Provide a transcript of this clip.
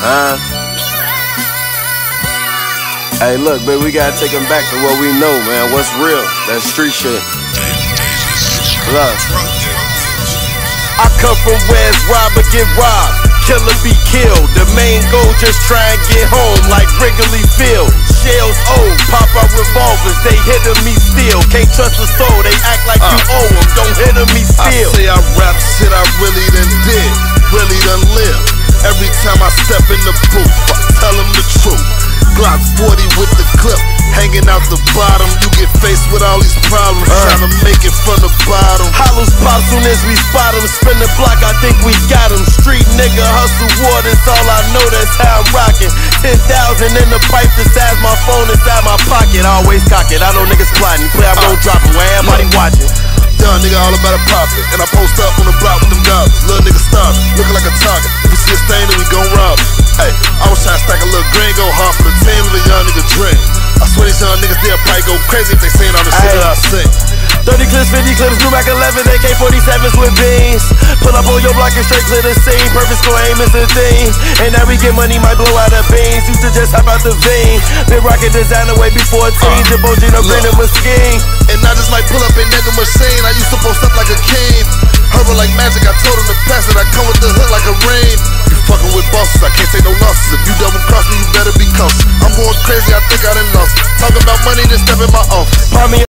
Huh? Hey, look, baby, we gotta take them back to what we know, man. What's real? That street shit. Look. I come from it's robber get robbed, killer be killed. The main goal just try and get home like Wrigley Field. Shells old, pop out revolvers, they hitting me still. Can't trust a soul, they act like you uh. owe them. Don't hit me still. I say I rap shit I really done did, I step in the booth, I tell them the truth. Glock 40 with the clip, hanging out the bottom. You get faced with all these problems, Uh. trying to make it from the bottom. Hollows pop soon as we spot them. Spin the block, I think we got them. Street nigga, hustle war, that's all I know, that's how I'm rocking. 10,000 in the pipe, the size my phone inside my pocket. Always cock it, I know niggas plotting. Play, I'm gon' drop it where everybody watching. Young nigga all about a profit, and I post up on the block young niggas, they'll probably go crazy if they seen all the shit that I sing. 30 clips, 50 clips, new Mac 11, AK 47s with beans. Pull up on your block and straight clear the scene. Perfect score aim is the thing. And now we get money, might blow out the beans. Used to just hop out the vein. Been rocking designer way before teens. Uh, Uh, Jabot, no green look. and I just might pull up a nigga machine. I used to post up like a king. Herbo like magic, I told him to pass it. I come with the hood like a rain. You fucking with bosses, I can't take no losses. If you double cross me, you better be cautious. I'm going crazy, I think I done lost. it.